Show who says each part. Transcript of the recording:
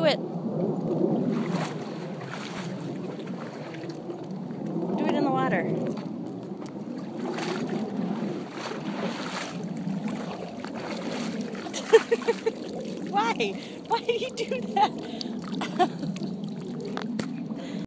Speaker 1: do it. Do it in the water. Why? Why did you do that?